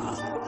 Oh.